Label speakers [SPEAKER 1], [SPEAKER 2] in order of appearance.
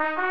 [SPEAKER 1] Bye.